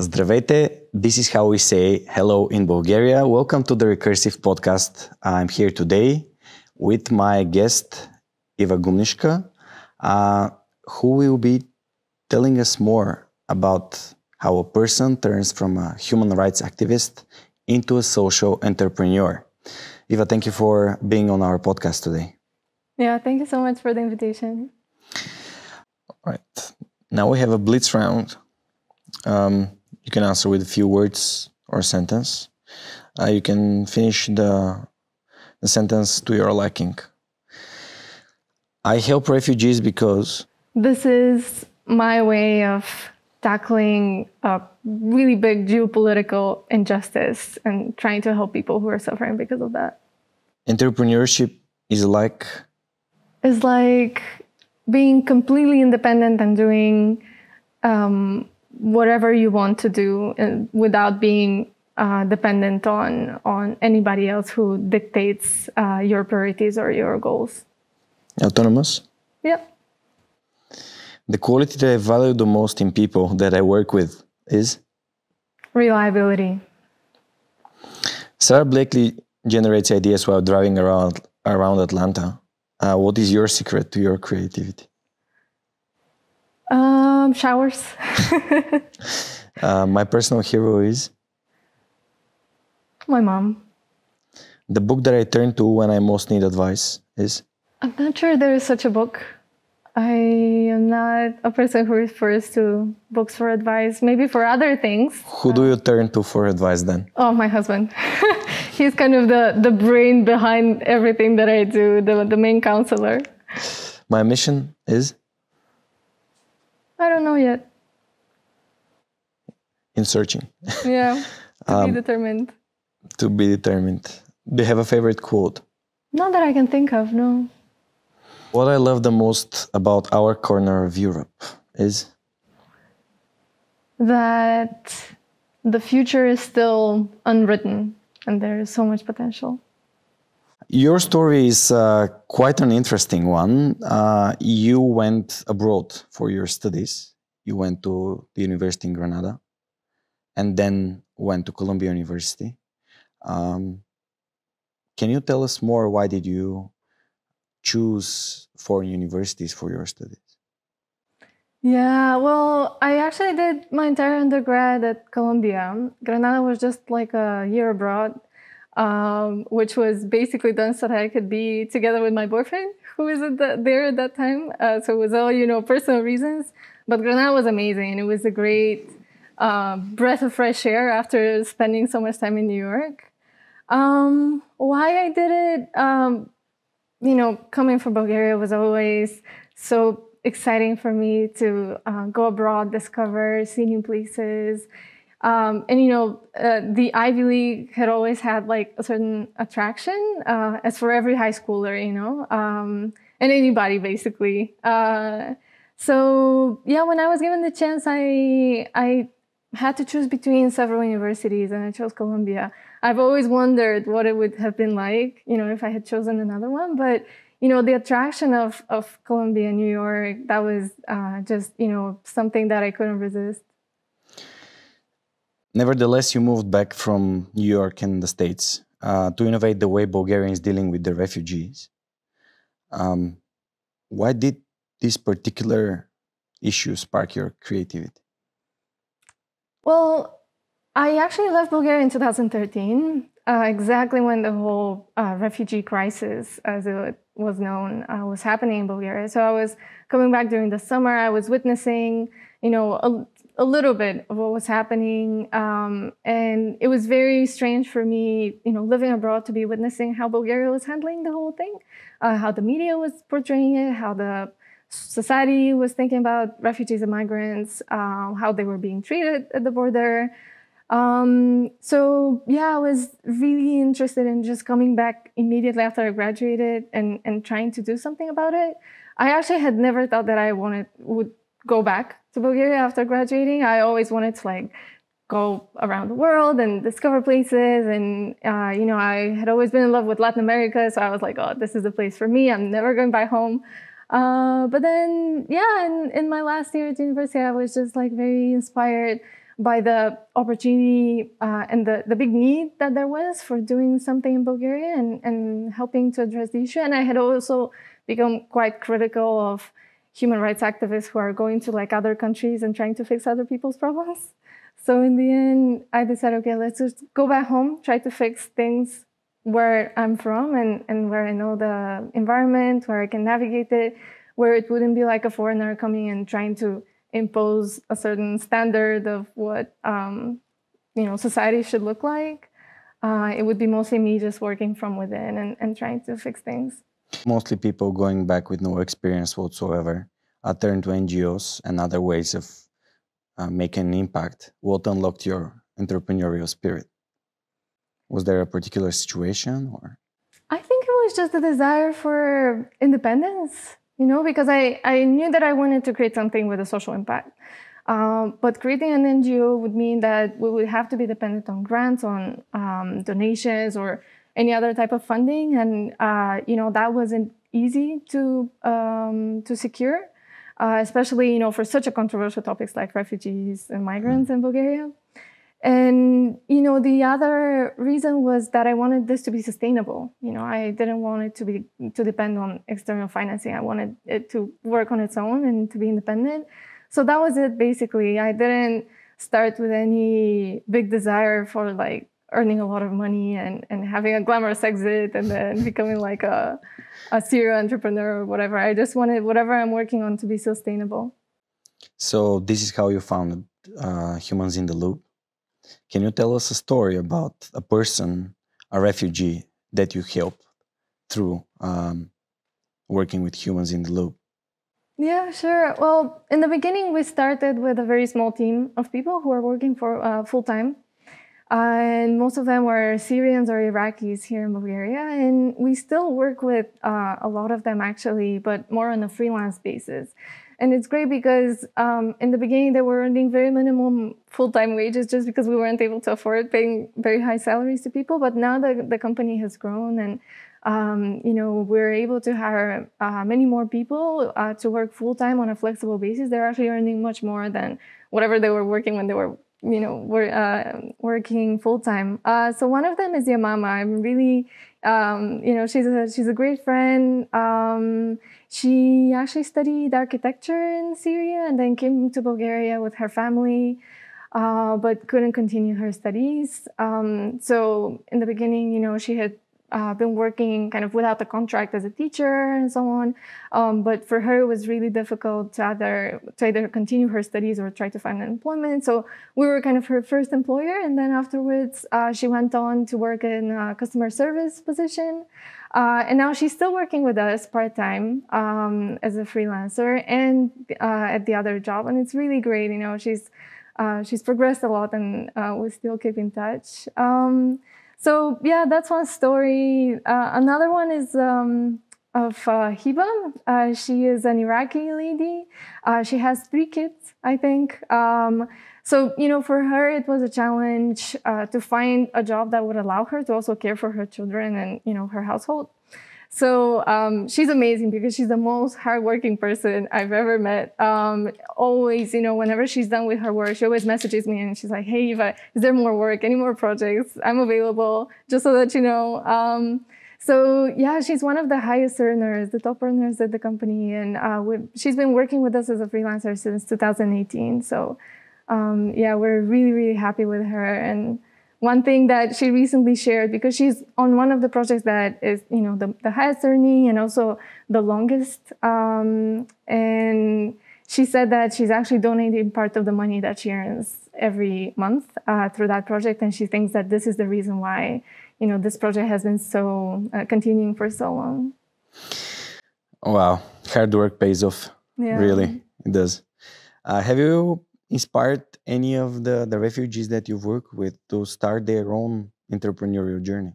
Здравейте, this is how we say hello in Bulgaria. Welcome to the Recursive podcast. I'm here today with my guest, Iva Gumnishka, uh, who will be telling us more about how a person turns from a human rights activist into a social entrepreneur. Iva, thank you for being on our podcast today. Yeah, thank you so much for the invitation. All right. Now we have a blitz round. Um, you can answer with a few words or a sentence. Uh, you can finish the, the sentence to your liking. I help refugees because. This is my way of tackling a really big geopolitical injustice and trying to help people who are suffering because of that. Entrepreneurship is like. Is like being completely independent and doing um, whatever you want to do and without being uh, dependent on on anybody else who dictates uh, your priorities or your goals. Autonomous. Yeah. The quality that I value the most in people that I work with is reliability. Sara Blakely generates ideas while driving around around Atlanta. Uh, what is your secret to your creativity? Um, showers. uh, my personal hero is my mom. The book that I turn to when I most need advice is. I'm not sure there is such a book. I am not a person who refers to books for advice. Maybe for other things. Who do you turn to for advice then? Oh, my husband. He's kind of the, the brain behind everything that I do, the, the main counselor. My mission is? I don't know yet. In searching. Yeah, to um, be determined. To be determined. Do you have a favorite quote? Not that I can think of, no. What I love the most about our corner of Europe is? That the future is still unwritten and there is so much potential. Your story is uh, quite an interesting one. Uh, you went abroad for your studies. You went to the university in Granada and then went to Columbia University. Um, can you tell us more? Why did you choose foreign universities for your studies? Yeah, well, I actually did my entire undergrad at Columbia. Granada was just like a year abroad um, which was basically done so that I could be together with my boyfriend who was the, there at that time. Uh, so it was all, you know, personal reasons. But Granada was amazing. And it was a great uh, breath of fresh air after spending so much time in New York. Um, why I did it, um, you know, coming from Bulgaria was always so exciting for me to uh, go abroad, discover, see new places, um, and you know, uh, the Ivy League had always had like a certain attraction, uh, as for every high schooler, you know, um, and anybody basically. Uh, so yeah, when I was given the chance, I I had to choose between several universities, and I chose Columbia. I've always wondered what it would have been like, you know, if I had chosen another one, but you know, the attraction of of Columbia, New York, that was uh, just you know something that I couldn't resist. Nevertheless, you moved back from New York and the States uh, to innovate the way Bulgarians dealing with the refugees. Um, why did this particular issue spark your creativity? Well, I actually left Bulgaria in 2013, uh, exactly when the whole uh, refugee crisis, as it was known, uh, was happening in Bulgaria. So I was coming back during the summer. I was witnessing, you know, a little bit of what was happening. Um, and it was very strange for me, you know, living abroad to be witnessing how Bulgaria was handling the whole thing, uh, how the media was portraying it, how the society was thinking about refugees and migrants, uh, how they were being treated at the border. Um, so yeah, I was really interested in just coming back immediately after I graduated and, and trying to do something about it. I actually had never thought that I wanted would go back to Bulgaria after graduating. I always wanted to like go around the world and discover places. And, uh, you know, I had always been in love with Latin America. So I was like, oh, this is the place for me. I'm never going back home. Uh, but then, yeah, in, in my last year at university, I was just like very inspired by the opportunity uh, and the, the big need that there was for doing something in Bulgaria and, and helping to address the issue. And I had also become quite critical of human rights activists who are going to like other countries and trying to fix other people's problems. So in the end, I decided, okay, let's just go back home, try to fix things where I'm from and, and where I know the environment, where I can navigate it, where it wouldn't be like a foreigner coming and trying to impose a certain standard of what um, you know society should look like. Uh, it would be mostly me just working from within and, and trying to fix things. Mostly people going back with no experience whatsoever are turned to NGOs and other ways of uh, making an impact. What unlocked your entrepreneurial spirit? Was there a particular situation or? I think it was just a desire for independence you know, because I, I knew that I wanted to create something with a social impact. Um, but creating an NGO would mean that we would have to be dependent on grants, on um, donations, or any other type of funding, and uh, you know that wasn't easy to um, to secure, uh, especially you know for such a controversial topics like refugees and migrants in Bulgaria. And you know, the other reason was that I wanted this to be sustainable. You know, I didn't want it to be to depend on external financing. I wanted it to work on its own and to be independent. So that was it basically. I didn't start with any big desire for like earning a lot of money and, and having a glamorous exit and then becoming like a, a serial entrepreneur or whatever. I just wanted whatever I'm working on to be sustainable. So this is how you founded uh, Humans in the Loop. Can you tell us a story about a person, a refugee that you helped through um, working with humans in the loop? Yeah, sure. Well, in the beginning, we started with a very small team of people who are working for uh, full time. And most of them were Syrians or Iraqis here in Bulgaria. And we still work with uh, a lot of them actually, but more on a freelance basis. And it's great because um, in the beginning they were earning very minimum full-time wages just because we weren't able to afford paying very high salaries to people. But now the, the company has grown and um, you know we're able to hire uh, many more people uh, to work full-time on a flexible basis. They're actually earning much more than whatever they were working when they were you know were uh, working full-time. Uh, so one of them is Yamama. I'm really um, you know she's a she's a great friend. Um, she actually studied architecture in Syria and then came to Bulgaria with her family, uh, but couldn't continue her studies. Um, so in the beginning, you know, she had uh, been working kind of without a contract as a teacher and so on. Um, but for her, it was really difficult to either to either continue her studies or try to find employment. So we were kind of her first employer, and then afterwards, uh, she went on to work in a customer service position. Uh, and now she's still working with us part time um, as a freelancer and uh, at the other job, and it's really great. You know, she's uh, she's progressed a lot, and uh, we still keep in touch. Um, so yeah, that's one story. Uh, another one is um, of uh, Hiba. Uh, she is an Iraqi lady. Uh, she has three kids, I think. Um, so you know, for her, it was a challenge uh, to find a job that would allow her to also care for her children and you know her household. So um, she's amazing because she's the most hardworking person I've ever met. Um, always, you know, whenever she's done with her work, she always messages me and she's like, "Hey, Iva, is there more work? Any more projects? I'm available, just so that you know." Um, so yeah, she's one of the highest earners, the top earners at the company, and uh, she's been working with us as a freelancer since 2018. So um, yeah, we're really really happy with her and one thing that she recently shared because she's on one of the projects that is you know the, the highest earning and also the longest um, and she said that she's actually donating part of the money that she earns every month uh, through that project and she thinks that this is the reason why you know this project has been so uh, continuing for so long. Wow. Hard work pays off. Yeah. really it does. Uh, have you inspired any of the, the refugees that you've worked with to start their own entrepreneurial journey?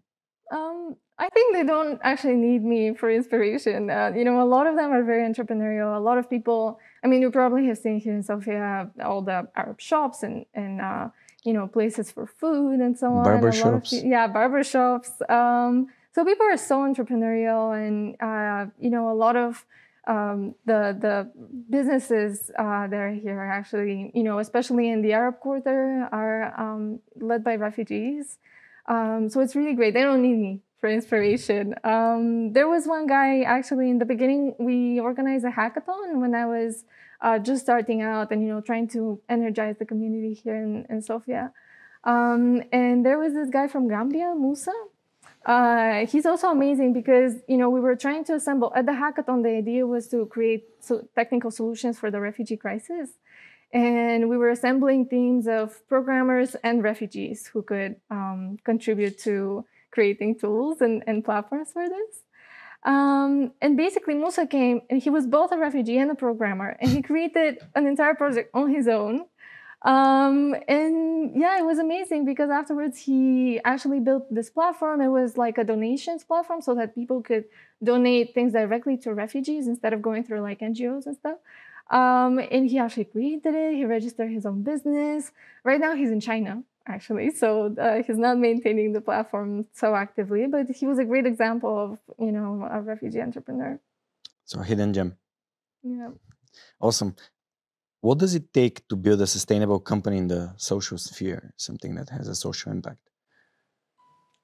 Um, I think they don't actually need me for inspiration. Uh, you know, a lot of them are very entrepreneurial. A lot of people, I mean, you probably have seen here in Sofia all the Arab shops and, and uh, you know, places for food and so on. Barber shops. Of, yeah, barber shops. Um, so people are so entrepreneurial and, uh, you know, a lot of um, the the businesses uh, that are here actually, you know, especially in the Arab quarter, are um, led by refugees. Um, so it's really great. They don't need me for inspiration. Um, there was one guy actually in the beginning. We organized a hackathon when I was uh, just starting out and you know trying to energize the community here in, in Sofia. Um, and there was this guy from Gambia, Musa, uh, he's also amazing because you know we were trying to assemble at the hackathon. The idea was to create so technical solutions for the refugee crisis, and we were assembling teams of programmers and refugees who could um, contribute to creating tools and, and platforms for this. Um, and basically, Musa came and he was both a refugee and a programmer, and he created an entire project on his own um, and yeah, it was amazing because afterwards he actually built this platform. It was like a donations platform so that people could donate things directly to refugees instead of going through like NGOs and stuff. Um, and he actually created it. He registered his own business. Right now he's in China actually, so uh, he's not maintaining the platform so actively. But he was a great example of you know a refugee entrepreneur. So hidden gem. Yeah. Awesome. What does it take to build a sustainable company in the social sphere, something that has a social impact?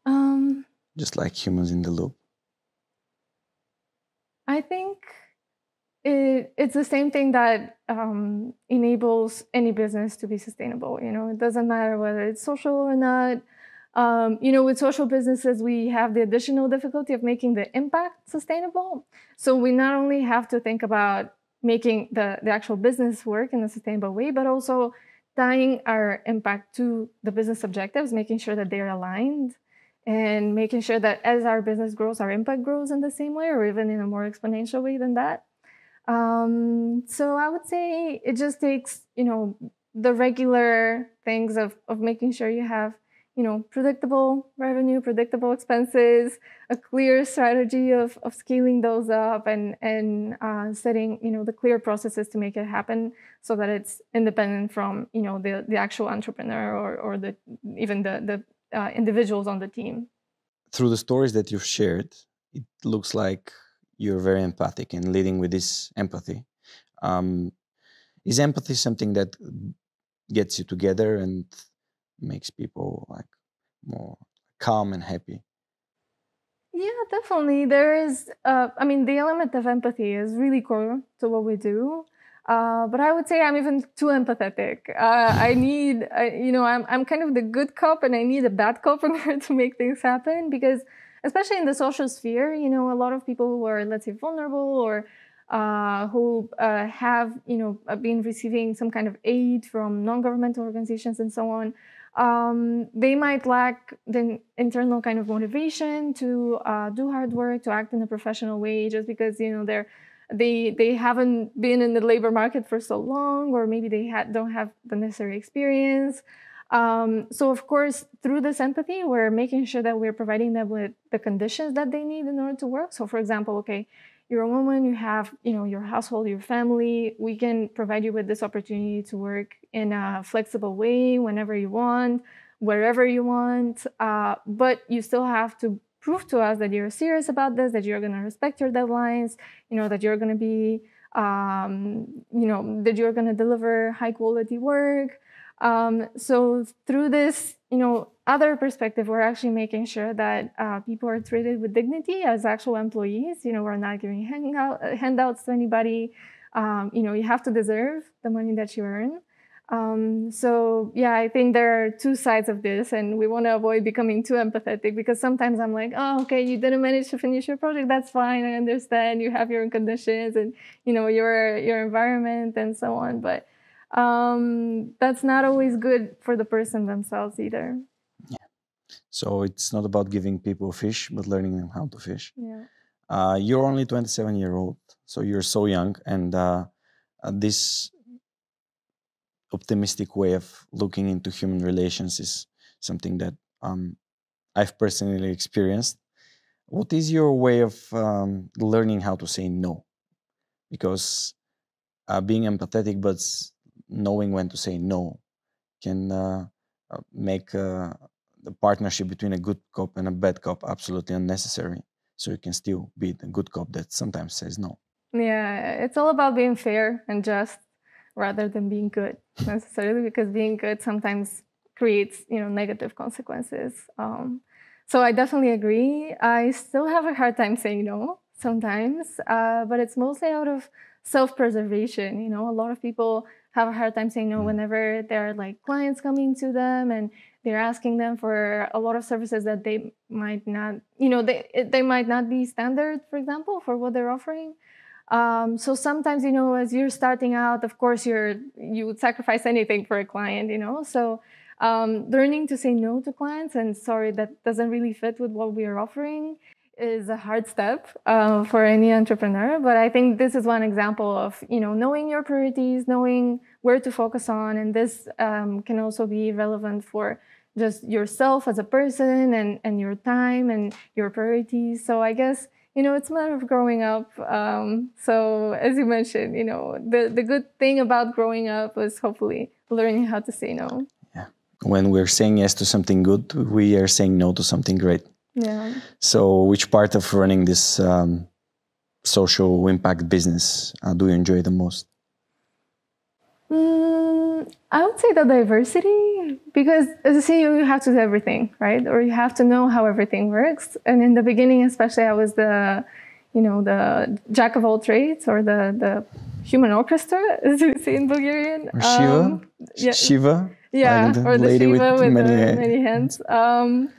Um, Just like humans in the loop. I think it, it's the same thing that um, enables any business to be sustainable. You know, it doesn't matter whether it's social or not. Um, you know, with social businesses, we have the additional difficulty of making the impact sustainable. So we not only have to think about making the, the actual business work in a sustainable way, but also tying our impact to the business objectives, making sure that they're aligned and making sure that as our business grows, our impact grows in the same way or even in a more exponential way than that. Um, so I would say it just takes, you know, the regular things of, of making sure you have you know, predictable revenue, predictable expenses, a clear strategy of, of scaling those up and, and uh, setting, you know, the clear processes to make it happen so that it's independent from, you know, the, the actual entrepreneur or, or the, even the, the uh, individuals on the team. Through the stories that you've shared, it looks like you're very empathic and leading with this empathy. Um, is empathy something that gets you together and makes people like more calm and happy. Yeah definitely. There is uh, i mean the element of empathy is really core to what we do. Uh, but I would say I'm even too empathetic. Uh, I need, I, you know, I'm, I'm kind of the good cop and I need a bad cop in order to make things happen because, especially in the social sphere, you know, a lot of people who are, let's say, vulnerable or uh, who uh, have, you know, been receiving some kind of aid from non-governmental organizations and so on, um, they might lack the internal kind of motivation to uh, do hard work, to act in a professional way, just because you know they're they they haven't been in the labor market for so long, or maybe they ha- don't have the necessary experience. Um, so of course, through this empathy, we're making sure that we're providing them with the conditions that they need in order to work. So, for example, okay, you're a woman, you have, you know, your household, your family, we can provide you with this opportunity to work in a flexible way whenever you want, wherever you want. Uh, but you still have to prove to us that you're serious about this, that you're going to respect your deadlines, you know, that you're going to be, um, you know, that you're going to deliver high quality work. Um, so through this, you know, other perspective, we're actually making sure that uh, people are treated with dignity as actual employees. You know, we're not giving handouts to anybody. Um, you know, you have to deserve the money that you earn. Um, so yeah, I think there are two sides of this, and we want to avoid becoming too empathetic because sometimes I'm like, oh, okay, you didn't manage to finish your project. That's fine. I understand. You have your own conditions and you know your your environment and so on, but um, that's not always good for the person themselves either. Yeah. So it's not about giving people fish, but learning them how to fish. Yeah. Uh, you're only 27 year old, so you're so young, and uh, uh, this optimistic way of looking into human relations is something that um, I've personally experienced. What is your way of um, learning how to say no? Because uh, being empathetic, but knowing when to say no, can uh, uh, make the partnership between a good cop and a bad cop absolutely unnecessary. So you can still be the good cop that sometimes says no. Yeah, it's all about being fair and just rather than being good necessarily because being good sometimes creates you know negative consequences. Um, so I definitely agree. I still have a hard time saying no sometimes, uh, but it's mostly out of self-preservation. You know, a lot of people have a hard time saying no mm. whenever there are like clients coming to them and they're asking them for a lot of services that they might not, you know, they they might not be standard, for example, for what they're offering. Um, so sometimes, you know, as you're starting out, of course, you're you would sacrifice anything for a client, you know. So um, learning to say no to clients and sorry that doesn't really fit with what we are offering is a hard step uh, for any entrepreneur. But I think this is one example of you know knowing your priorities, knowing where to focus on, and this um, can also be relevant for just yourself as a person and and your time and your priorities. So I guess you know it's a matter of growing up. Um, so as you mentioned, you know the the good thing about growing up is hopefully learning how to say no. Yeah, when we're saying yes to something good, we are saying no to something great. Yeah. So, which part of running this um, social impact business uh, do you enjoy the most? Mm, I would say the diversity because as a CEO, you have to do everything, right? Or you have to know how everything works. And in the beginning, especially, I was the, you know, the jack of all trades or the the human orchestra, as you say in Bulgarian. Or Shiva. Um, yeah. Shiva. Yeah, or the Shiva with, with many, the many hands. Um,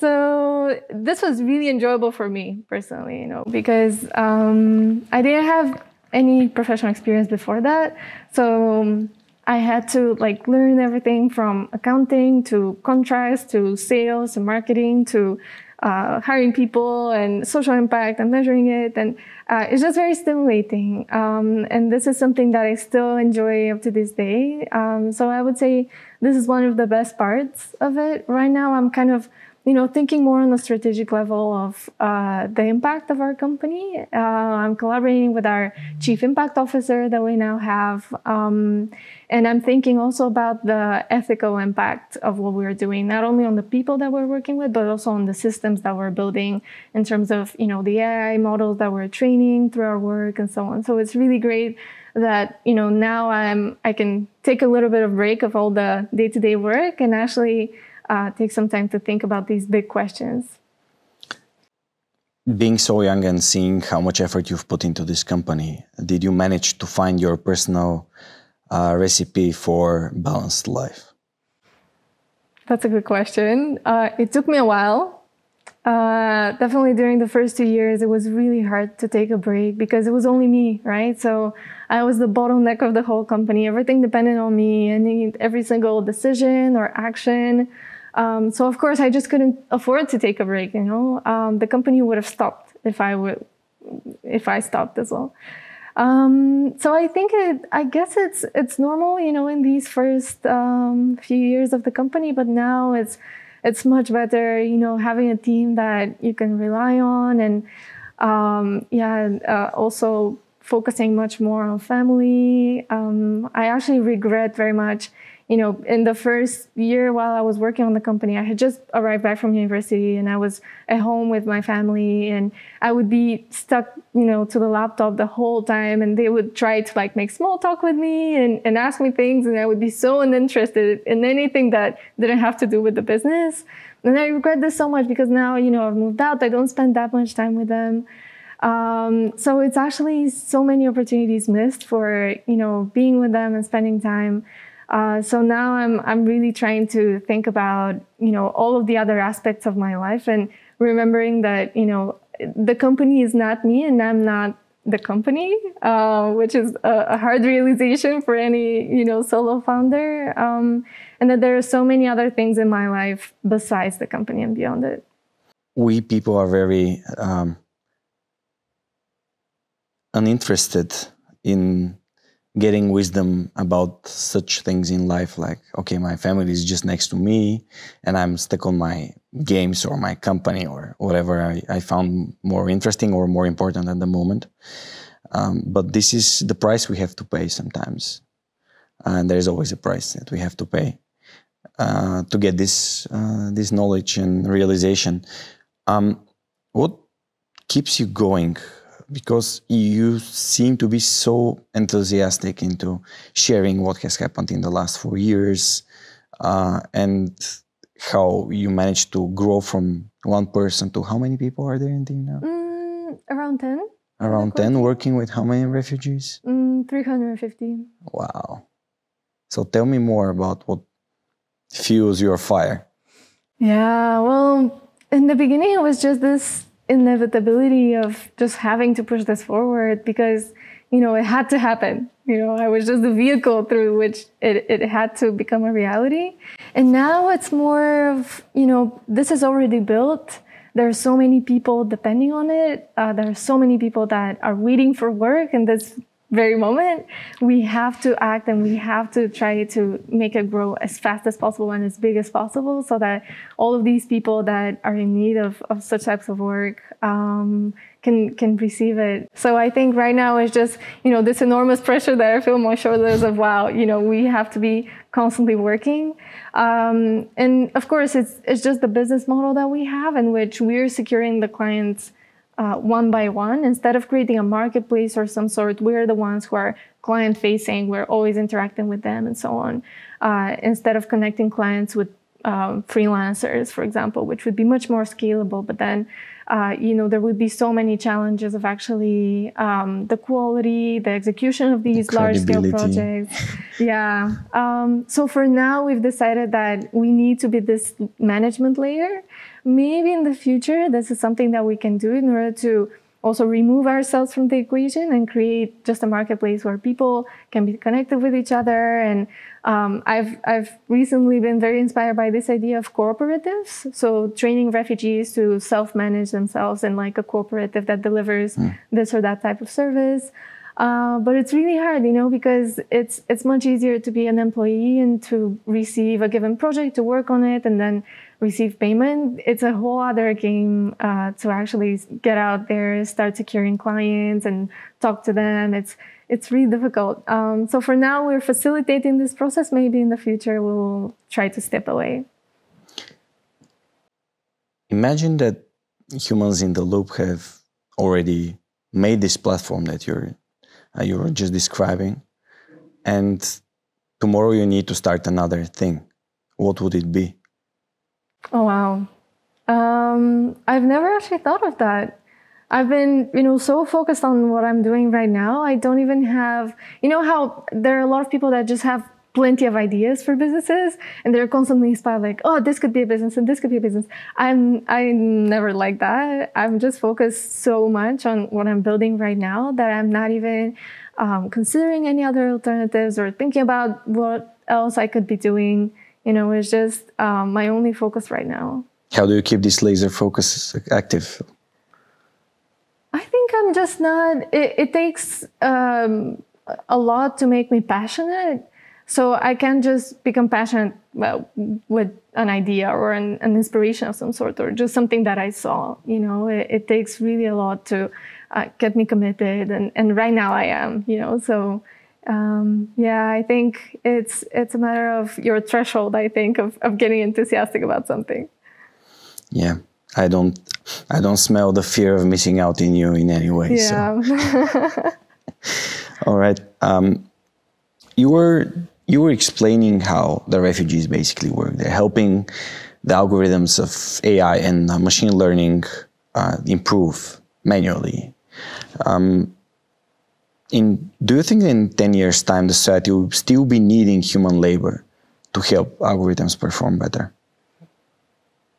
so this was really enjoyable for me personally, you know, because um, I didn't have any professional experience before that. So um, I had to like learn everything from accounting to contracts to sales to marketing to uh, hiring people and social impact and measuring it. And uh, it's just very stimulating. Um, and this is something that I still enjoy up to this day. Um, so I would say this is one of the best parts of it. Right now, I'm kind of you know, thinking more on the strategic level of uh, the impact of our company. Uh, I'm collaborating with our chief impact officer that we now have. Um, and I'm thinking also about the ethical impact of what we're doing, not only on the people that we're working with, but also on the systems that we're building in terms of, you know, the AI models that we're training through our work and so on. So it's really great that, you know, now I'm, I can take a little bit of break of all the day to day work and actually uh, take some time to think about these big questions. Being so young and seeing how much effort you've put into this company, did you manage to find your personal uh, recipe for balanced life? That's a good question. Uh, it took me a while. Uh, definitely during the first two years, it was really hard to take a break because it was only me, right? So I was the bottleneck of the whole company. Everything depended on me, and every single decision or action um, so of course, I just couldn't afford to take a break. You know, um, the company would have stopped if I would, if I stopped as well. Um, so I think it, I guess it's it's normal, you know, in these first um, few years of the company, but now it's it's much better, you know, having a team that you can rely on, and um, yeah, uh, also focusing much more on family. Um, I actually regret very much you know, in the first year while I was working on the company, I had just arrived back from university and I was at home with my family and I would be stuck, you know, to the laptop the whole time and they would try to like make small talk with me and, and ask me things and I would be so uninterested in anything that didn't have to do with the business. And I regret this so much because now, you know, I've moved out. I don't spend that much time with them. Um, so it's actually so many opportunities missed for, you know, being with them and spending time. Uh, so now I'm I'm really trying to think about you know all of the other aspects of my life and remembering that you know the company is not me and I'm not the company, uh, which is a, a, hard realization for any you know solo founder, um, and that there are so many other things in my life besides the company and beyond it. We people are very um, uninterested in getting wisdom about such things in life like okay my family is just next to me and i'm stuck on my games or my company or whatever i, I found more interesting or more important at the moment. Um, but this is the price we have to pay sometimes. And there's always a price that we have to pay uh, to get this uh, this knowledge and realization. Um, what keeps you going because you seem to be so enthusiastic into sharing what has happened in the last four years uh, and how you managed to grow from one person to how many people are there in team now? Mm, around 10. Around 10, working with how many refugees? Mm, 350. Wow. So tell me more about what fuels your fire. Yeah, well, in the beginning, it was just this inevitability of just having to push this forward because, you know, it had to happen. You know, I was just the vehicle through which it, it had to become a reality. And now it's more of, you know, this is already built. There are so many people depending on it. Uh, there are so many people that are waiting for work and this very moment, we have to act and we have to try to make it grow as fast as possible and as big as possible so that all of these people that are in need of, of such types of work um, can can receive it. So I think right now it's just, you know, this enormous pressure that I feel on my shoulders of wow, you know, we have to be constantly working. Um, and of course it's it's just the business model that we have in which we're securing the clients uh, one by one. Instead of creating a marketplace or some sort, we're the ones who are client facing. We're always interacting with them and so on. Uh, instead of connecting clients with um, freelancers, for example, which would be much more scalable. But then, uh, you know, there would be so many challenges of actually um, the quality, the execution of these the large scale projects. yeah. Um, so for now, we've decided that we need to be this management layer maybe in the future, this is something that we can do in order to also remove ourselves from the equation and create just a marketplace where people can be connected with each other. And um, I've I've recently been very inspired by this idea of cooperatives. So training refugees to self-manage themselves in like a cooperative that delivers mm. this or that type of service. Uh, but it's really hard, you know, because it's it's much easier to be an employee and to receive a given project to work on it and then receive payment. It's a whole other game uh, to actually get out there, start securing clients, and talk to them. It's it's really difficult. Um, so for now, we're facilitating this process. Maybe in the future, we'll try to step away. Imagine that humans in the loop have already made this platform that you're uh, you were just describing, and tomorrow you need to start another thing. What would it be? Oh wow. Um, I've never actually thought of that. I've been, you know, so focused on what I'm doing right now. I don't even have, you know, how there are a lot of people that just have plenty of ideas for businesses and they're constantly inspired like oh this could be a business and this could be a business. I'm i never like that. I'm just focused so much on what i'm building right now that i'm not even um, considering any other alternatives or thinking about what else i could be doing. You know it's just um, my only focus right now. How do you keep this laser focus active i think i'm just not it, it takes um, a lot to make me passionate so I can't just become passionate well, with an idea or an, an, inspiration of some sort or just something that I saw. You know, it, it takes really a lot to uh, get me committed, and, and right now I am. You know, so um, yeah, I think it's it's a matter of your threshold. I think of, of getting enthusiastic about something. Yeah, I don't I don't smell the fear of missing out in you in any way. Yeah. So. All right. Um, you were you were explaining how the refugees basically work. They're helping the algorithms of AI and uh, machine learning uh, improve manually. Um, in, do you think in 10 years' time the society will still be needing human labor to help algorithms perform better?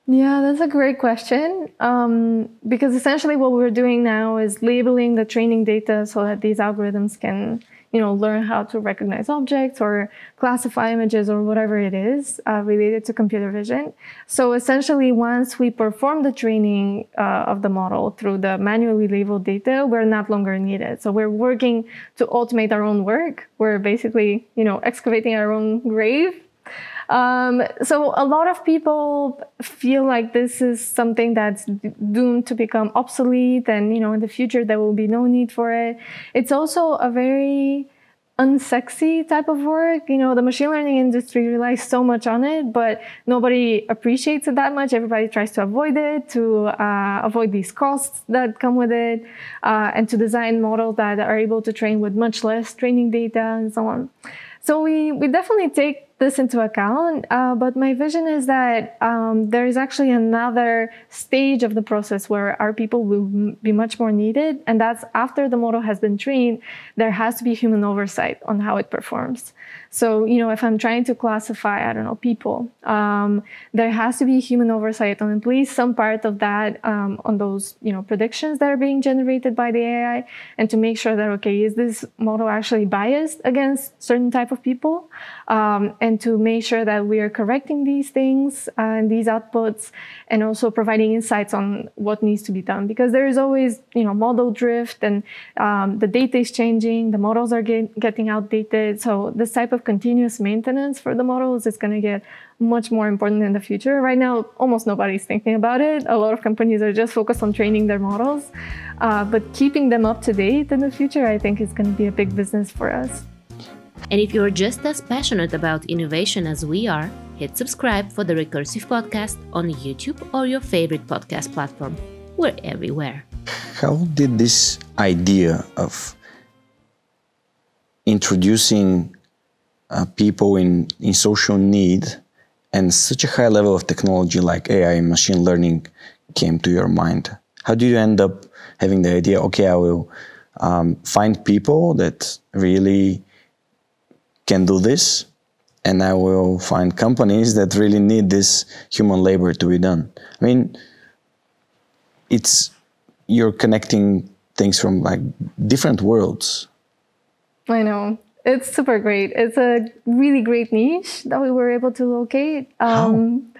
Yeah, that's a great question. Um, because essentially, what we're doing now is labeling the training data so that these algorithms can you know, learn how to recognize objects or classify images or whatever it is uh, related to computer vision. So essentially, once we perform the training uh, of the model through the manually labeled data, we're not longer needed. So we're working to automate our own work. We're basically, you know, excavating our own grave um, so a lot of people feel like this is something that's doomed to become obsolete, and you know, in the future there will be no need for it. It's also a very unsexy type of work. You know, the machine learning industry relies so much on it, but nobody appreciates it that much. Everybody tries to avoid it, to uh, avoid these costs that come with it, uh, and to design models that are able to train with much less training data and so on. So we, we definitely take this into account. Uh, but my vision is that um, there is actually another stage of the process where our people will be much more needed. And that's after the model has been trained, there has to be human oversight on how it performs. So, you know, if I'm trying to classify, I don't know, people, um, there has to be human oversight on at least some part of that um, on those, you know, predictions that are being generated by the AI and to make sure that, okay, is this model actually biased against certain type of people? Um, and to make sure that we are correcting these things and these outputs and also providing insights on what needs to be done because there is always, you know, model drift and um, the data is changing, the models are get, getting outdated. So this type of continuous maintenance for the models is going to get much more important in the future. Right now, almost nobody's thinking about it. A lot of companies are just focused on training their models. Uh, but keeping them up to date in the future, I think, is going to be a big business for us. And if you're just as passionate about innovation as we are, hit subscribe for the Recursive Podcast on YouTube or your favorite podcast platform. We're everywhere. How did this idea of introducing uh, people in, in social need and such a high level of technology like AI and machine learning came to your mind? How did you end up having the idea, okay, I will um, find people that really can do this and I will find companies that really need this human labor to be done. I mean, it's you're connecting things from like different worlds. I know. It's super great. It's a really great niche that we were able to locate. Um,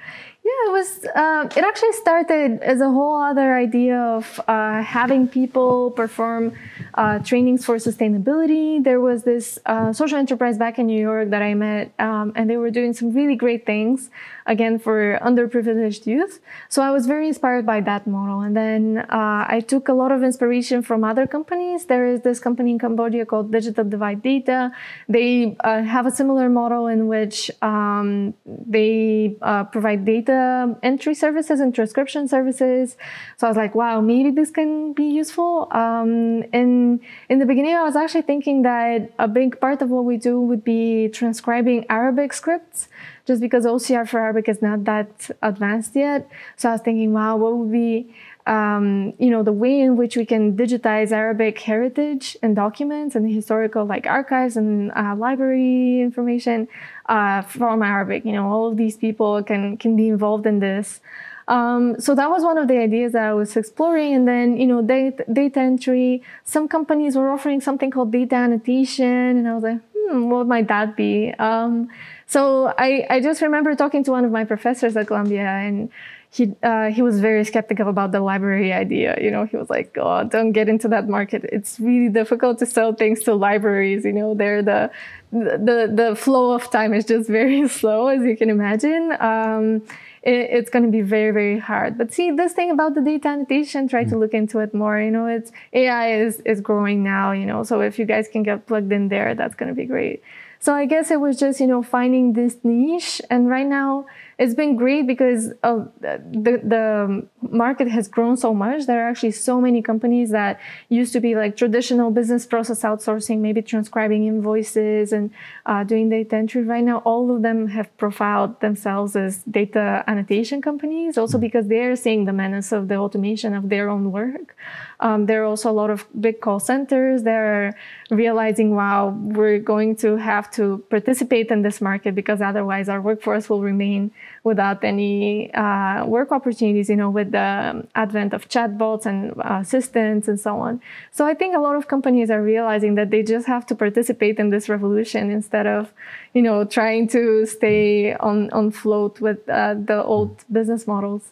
yeah, it was. Uh, it actually started as a whole other idea of uh, having people perform uh, trainings for sustainability. There was this uh, social enterprise back in New York that I met, um, and they were doing some really great things again for underprivileged youth. So I was very inspired by that model. And then uh, I took a lot of inspiration from other companies. There is this company in Cambodia called Digital Divide Data. They uh, have a similar model in which um, they uh, provide data entry services and transcription services. So I was like, wow, maybe this can be useful. Um, and in the beginning, I was actually thinking that a big part of what we do would be transcribing Arabic scripts just because OCR for Arabic is not that advanced yet. So I was thinking, wow, what would be, um, you know, the way in which we can digitize Arabic heritage and documents and historical like archives and uh, library information uh, from Arabic. You know, all of these people can can be involved in this. Um, so that was one of the ideas that I was exploring. And then, you know, data, data entry. Some companies were offering something called data annotation, and I was like, hmm, what might that be? Um, so I, I just remember talking to one of my professors at Columbia and he, uh, he was very skeptical about the library idea. You know, he was like, oh, don't get into that market. It's really difficult to sell things to libraries. You know, they're the, the, the flow of time is just very slow, as you can imagine. Um, it, it's going to be very, very hard. But see, this thing about the data annotation, try to mm-hmm. look into it more. You know, it's AI is, is growing now, you know, so if you guys can get plugged in there, that's going to be great. So I guess it was just, you know, finding this niche. And right now, it's been great because uh, the the market has grown so much. There are actually so many companies that used to be like traditional business process outsourcing, maybe transcribing invoices and uh, doing data entry. Right now, all of them have profiled themselves as data annotation companies, also mm-hmm. because they're seeing the menace of the automation of their own work. Um, there are also a lot of big call centers that are realizing, wow, we're going to have to participate in this market because otherwise our workforce will remain without any uh, work opportunities, you know, with the advent of chatbots and uh, assistants and so on. So I think a lot of companies are realizing that they just have to participate in this revolution instead of, you know, trying to stay on, on float with uh, the old business models.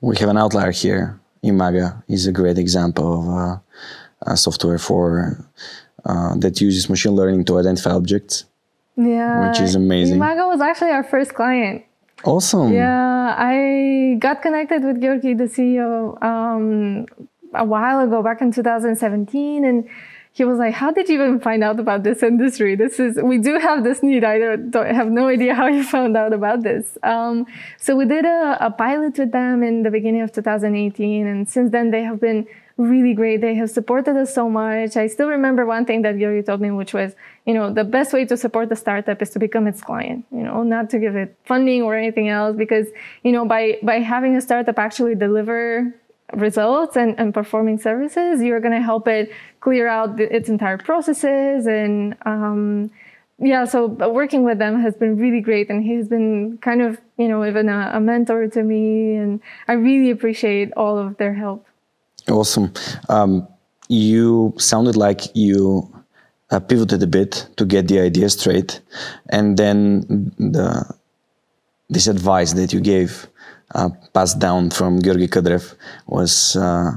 We have an outlier here. Imagga is a great example of uh, a software for uh, that uses machine learning to identify objects. Yeah, which is amazing. Imagga was actually our first client. Awesome. Yeah, I got connected with Georgi, the CEO, um, a while ago, back in 2017, and he was like, "How did you even find out about this industry? This is we do have this need. I don't, don't have no idea how you found out about this." Um, so we did a, a pilot with them in the beginning of 2018, and since then they have been really great. They have supported us so much. I still remember one thing that Gary told me, which was, you know, the best way to support the startup is to become its client. You know, not to give it funding or anything else, because you know, by by having a startup actually deliver results and, and performing services, you're going to help it clear out the, its entire processes. And um, yeah, so working with them has been really great. And he's been kind of, you know, even a, a mentor to me. And I really appreciate all of their help. Awesome. Um, you sounded like you uh, pivoted a bit to get the idea straight. And then the this advice that you gave passed down from Georgi Kadrev was uh,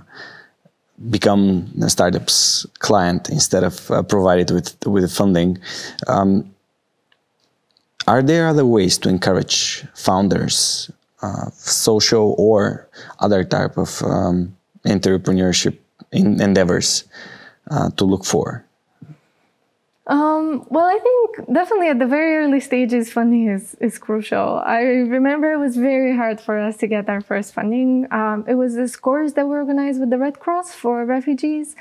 become a startup's client instead of uh, provided with with funding. Um, are there other ways to encourage founders, uh, social or other type of um, entrepreneurship in endeavors uh, to look for? Um, well, I think definitely at the very early stages, funding is, is crucial. I remember it was very hard for us to get our first funding. Um, it was this course that we organized with the Red Cross for refugees.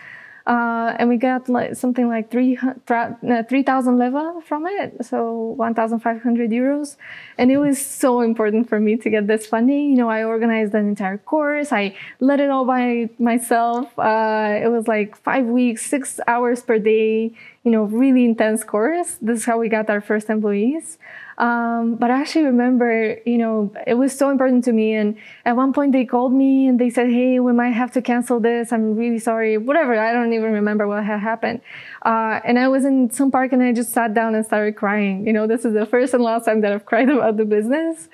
Uh, and we got like something like 3,000 uh, leva from it, so 1,500 euros. And it was so important for me to get this funding. You know, I organized an entire course. I led it all by myself. Uh, it was like five weeks, six hours per day, you know, really intense course. This is how we got our first employees. Um, but I actually remember, you know, it was so important to me. And at one point they called me and they said, hey, we might have to cancel this. I'm really sorry. Whatever. I don't even remember what had happened. Uh, and I was in some park and I just sat down and started crying. You know, this is the first and last time that I've cried about the business.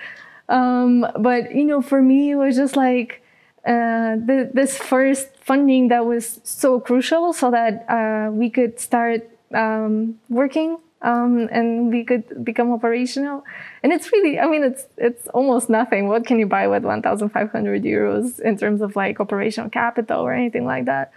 Um, but, you know, for me, it was just like, uh, the, this first funding that was so crucial so that uh, we could start um, working um, and we could become operational. And it's really, I mean, it's it's almost nothing. What can you buy with 1,500 euros in terms of like operational capital or anything like that?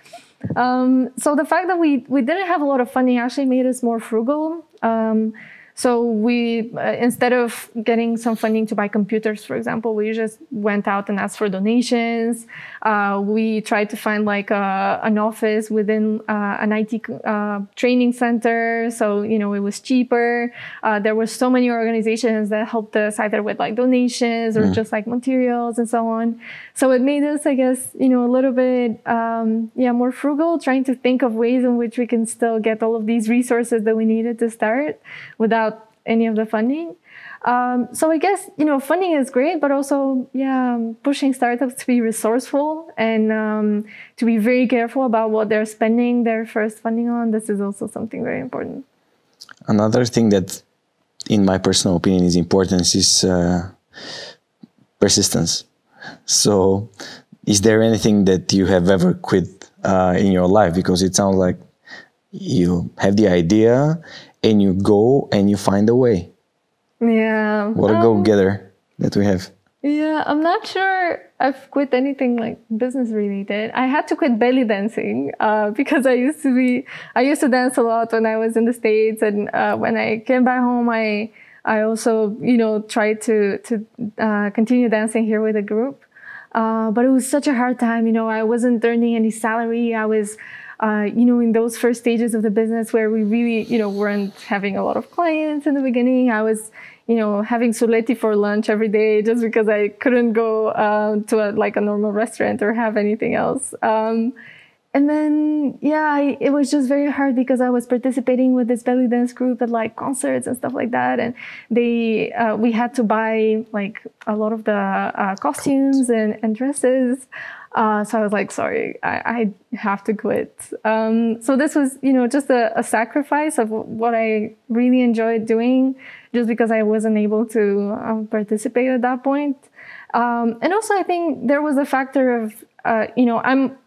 Um, so the fact that we we didn't have a lot of funding actually made us more frugal. Um, so we, uh, instead of getting some funding to buy computers, for example, we just went out and asked for donations. Uh, we tried to find like a, uh, an office within uh, an IT uh, training center. So, you know, it was cheaper. Uh, there were so many organizations that helped us either with like donations or mm. just like materials and so on. So it made us, I guess, you know, a little bit, um, yeah, more frugal, trying to think of ways in which we can still get all of these resources that we needed to start without any of the funding. Um, so I guess you know funding is great, but also yeah, pushing startups to be resourceful and um, to be very careful about what they're spending their first funding on. This is also something very important. Another thing that, in my personal opinion, is important is uh, persistence. So, is there anything that you have ever quit uh, in your life? Because it sounds like you have the idea and you go and you find a way. Yeah. What a um, go getter that we have. Yeah, I'm not sure I've quit anything like business related. I had to quit belly dancing uh, because I used to be, I used to dance a lot when I was in the States. And uh, when I came back home, I, I also, you know, tried to, to uh, continue dancing here with a group. Uh, but it was such a hard time. You know, I wasn't earning any salary. I was, uh, you know, in those first stages of the business where we really, you know, weren't having a lot of clients in the beginning, I was, you know, having souleti for lunch every day just because I couldn't go uh, to a, like a normal restaurant or have anything else. Um, and then, yeah, I, it was just very hard because I was participating with this belly dance group at like concerts and stuff like that. And they, uh, we had to buy like a lot of the uh, costumes and, and dresses. Uh, so I was like, sorry, I, I have to quit. Um, so this was, you know, just a, a, sacrifice of what I really enjoyed doing, just because I wasn't able to um, participate at that point. Um, and also, I think there was a factor of, uh, you know, I'm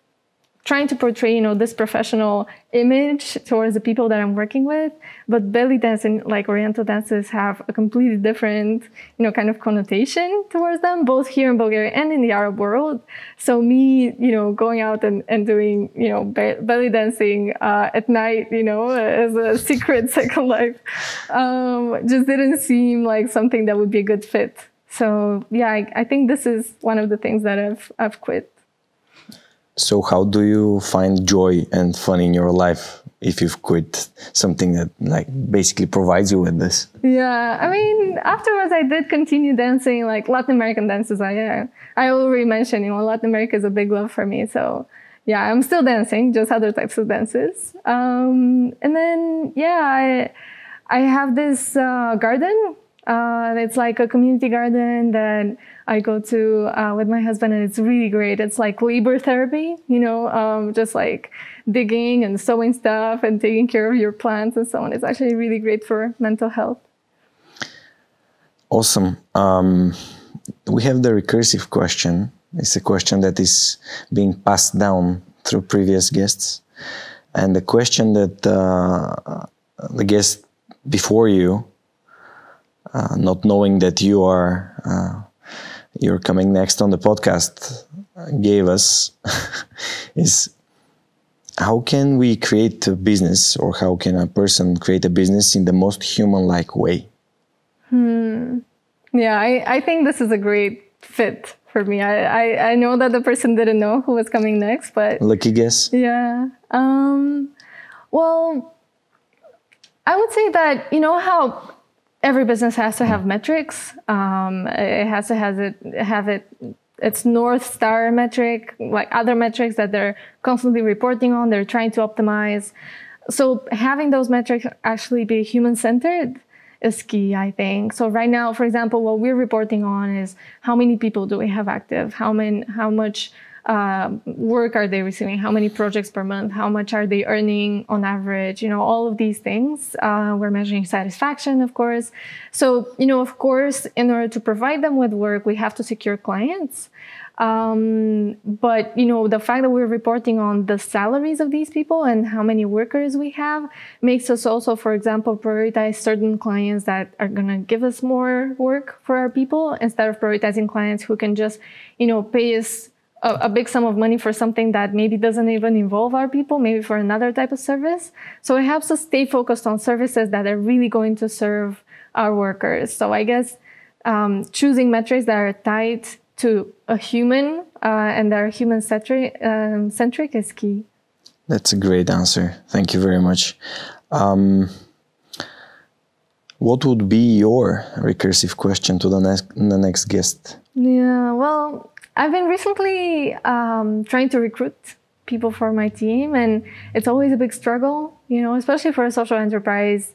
trying to portray, you know, this professional image towards the people that I'm working with. But belly dancing, like Oriental dances, have a completely different, you know, kind of connotation towards them, both here in Bulgaria and in the Arab world. So me, you know, going out and, and doing, you know, be- belly dancing uh, at night, you know, as a secret second life, um, just didn't seem like something that would be a good fit. So yeah, I, I think this is one of the things that I've I've quit. So, how do you find joy and fun in your life if you've quit something that like basically provides you with this? Yeah, I mean, afterwards I did continue dancing like Latin American dances. I uh, I already mentioned, you know, Latin America is a big love for me. So yeah, I'm still dancing, just other types of dances. Um, and then yeah, I I have this uh, garden. Uh, it's like a community garden that I go to uh, with my husband, and it's really great. It's like labor therapy, you know, um, just like digging and sowing stuff and taking care of your plants and so on. It's actually really great for mental health. Awesome. Um, we have the recursive question. It's a question that is being passed down through previous guests. And the question that uh, the guest before you, uh, not knowing that you are uh, you're coming next on the podcast gave us is how can we create a business or how can a person create a business in the most human like way? Hmm. Yeah, I, I think this is a great fit for me. I, I, I know that the person didn't know who was coming next, but lucky guess. Yeah. Um, well, I would say that you know how every business has to have metrics. Um, it has to has it have it its north star metric, like other metrics that they're constantly reporting on. They're trying to optimize. So having those metrics actually be human centered is key, I think. So right now, for example, what we're reporting on is how many people do we have active? How many? How much? Uh, work are they receiving? How many projects per month? How much are they earning on average? You know, all of these things. Uh, we're measuring satisfaction, of course. So, you know, of course, in order to provide them with work, we have to secure clients. Um, but you know, the fact that we're reporting on the salaries of these people and how many workers we have makes us also, for example, prioritize certain clients that are gonna give us more work for our people instead of prioritizing clients who can just, you know, pay us a, a, big sum of money for something that maybe doesn't even involve our people, maybe for another type of service. So it helps us stay focused on services that are really going to serve our workers. So I guess um, choosing metrics that are tied to a human uh, and that are human centric, um, centric is key. That's a great answer. Thank you very much. Um, what would be your recursive question to the next the next guest? Yeah, well, I've been recently um, trying to recruit people for my team, and it's always a big struggle, you know, especially for a social enterprise,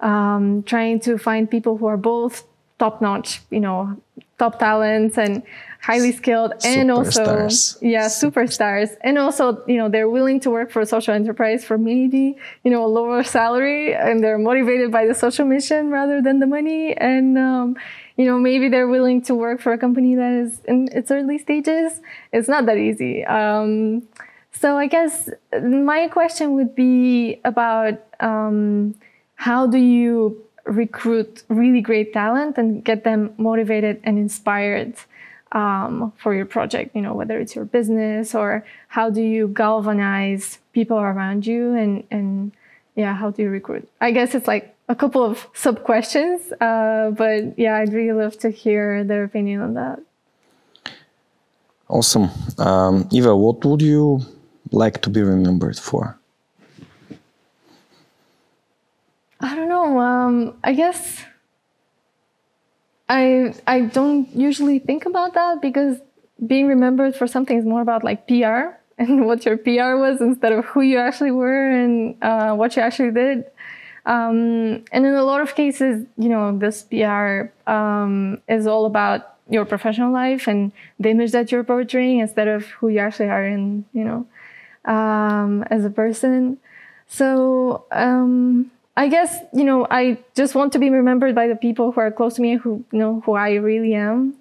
um, trying to find people who are both top notch, you know, top talents and highly skilled and superstars. also yeah superstars and also you know they're willing to work for a social enterprise for maybe you know a lower salary and they're motivated by the social mission rather than the money and um, you know, maybe they're willing to work for a company that is in its early stages. It's not that easy. Um, so I guess my question would be about um, how do you recruit really great talent and get them motivated and inspired um, for your project, you know, whether it's your business or how do you galvanize people around you and, and yeah, how do you recruit? I guess it's like a couple of sub questions, uh, but yeah, I'd really love to hear their opinion on that. Awesome. Um, Iva, what would you like to be remembered for? I don't know. Um, I guess I I don't usually think about that because being remembered for something is more about like PR and what your PR was instead of who you actually were and uh, what you actually did. Um, and in a lot of cases, you know, this PR um, is all about your professional life and the image that you're portraying instead of who you actually are in, you know, um, as a person. So um, I guess, you know, I just want to be remembered by the people who are close to me, who know who I really am.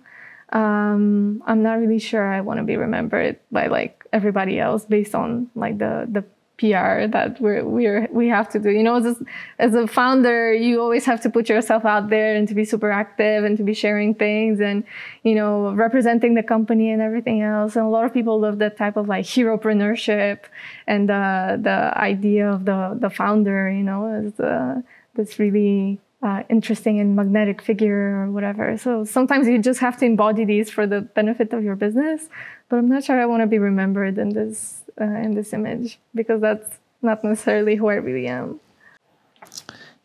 um, I'm not really sure I want to be remembered by like everybody else based on like the the PR that we're we're we have to do. You know, as a, as a founder, you always have to put yourself out there and to be super active and to be sharing things and you know representing the company and everything else. And a lot of people love that type of like heropreneurship and the the idea of the the founder. You know, as uh, this really uh, interesting and magnetic figure or whatever. So sometimes you just have to embody these for the benefit of your business. But I'm not sure I want to be remembered in this uh, in this image because that's not necessarily who I really am.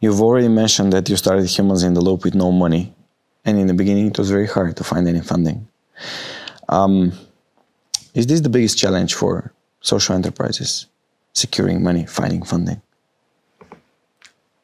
You've already mentioned that you started Humans in the Loop with no money, and in the beginning it was very hard to find any funding. Um, is this the biggest challenge for social enterprises? Securing money, finding funding?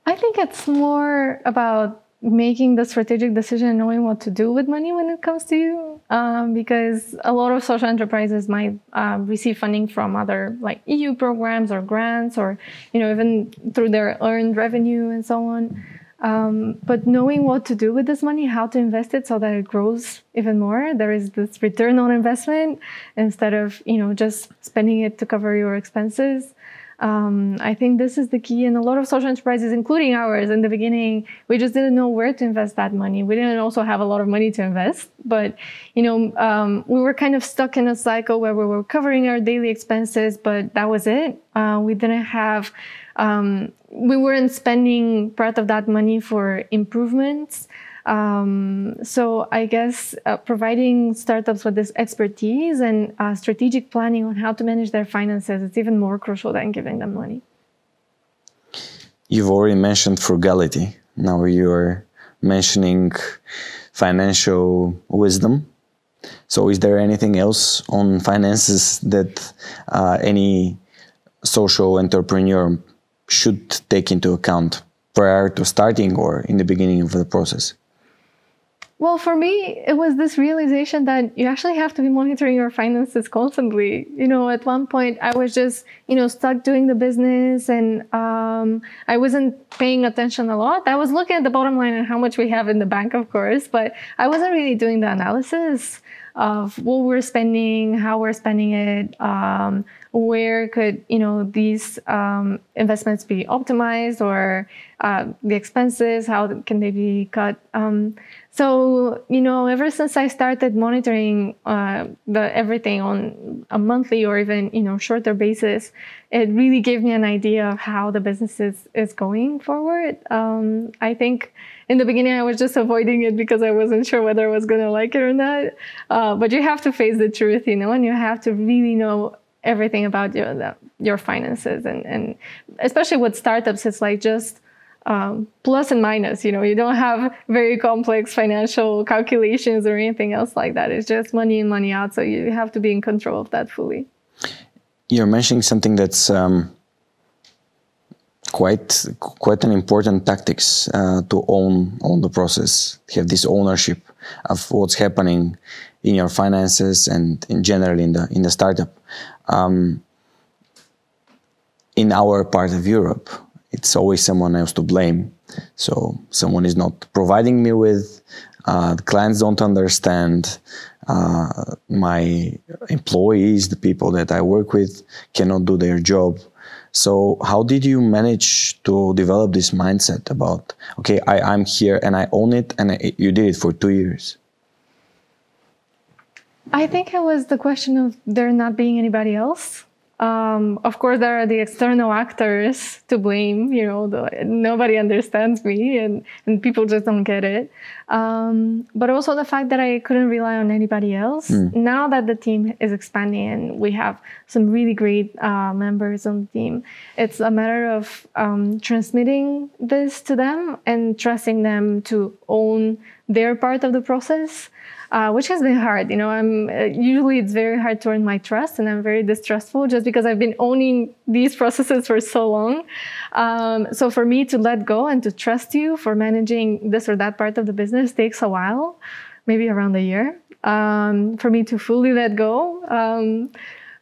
I think it's more about making the strategic decision, knowing what to do with money when it comes to you, um, because a lot of social enterprises might um, receive funding from other like EU programs or grants, or you know even through their earned revenue and so on. Um, but knowing what to do with this money, how to invest it so that it grows even more, there is this return on investment instead of you know just spending it to cover your expenses. Um, I think this is the key. And a lot of social enterprises, including ours, in the beginning, we just didn't know where to invest that money. We didn't also have a lot of money to invest, but you know, um, we were kind of stuck in a cycle where we were covering our daily expenses, but that was it. Uh, we didn't have. Um, we weren't spending part of that money for improvements. Um, so I guess uh, providing startups with this expertise and uh, strategic planning on how to manage their finances is even more crucial than giving them money. You've already mentioned frugality. Now you're mentioning financial wisdom. So, is there anything else on finances that uh, any social entrepreneur should take into account prior to starting or in the beginning of the process? Well, for me, it was this realization that you actually have to be monitoring your finances constantly. You know, at one point, I was just, you know, stuck doing the business and um, I wasn't paying attention a lot. I was looking at the bottom line and how much we have in the bank, of course, but I wasn't really doing the analysis of what we're spending, how we're spending it, um, where could you know these um, investments be optimized or uh, the expenses, how can they be cut. So, you know, ever since I started monitoring uh, the everything on a monthly or even, you know, shorter basis, it really gave me an idea of how the business is, is going forward. Um, I think in the beginning I was just avoiding it because I wasn't sure whether I was going to like it or not. Uh, but you have to face the truth, you know, and you have to really know everything about your, your finances and, and especially with startups, it's like just um, plus and minus. You know, you don't have very complex financial calculations or anything else like that. It's just money in, money out. So you have to be in control of that fully. You're mentioning something that's um, quite quite an important tactics uh, to own own the process. Have this ownership of what's happening in your finances and in general in the in the startup. Um, in our part of Europe, it's always someone else to blame. So someone is not providing me with, uh, the clients don't understand, uh, my employees, the people that I work with, cannot do their job. So how did you manage to develop this mindset about, okay, I, I'm here and I own it and I, you did it for two years? I think it was the question of there not being anybody else. Um, of course, there are the external actors to blame. You know, the, nobody understands me, and, and people just don't get it. Um, but also the fact that I couldn't rely on anybody else. Mm. Now that the team is expanding and we have some really great uh, members on the team, it's a matter of um, transmitting this to them and trusting them to own their part of the process uh, which has been hard. You know, I'm uh, usually it's very hard to earn my trust, and I'm very distrustful just because I've been owning these processes for so long. Um, so for me to let go and to trust you for managing this or that part of the business takes a while, maybe around a year. Um, for me to fully let go. Um,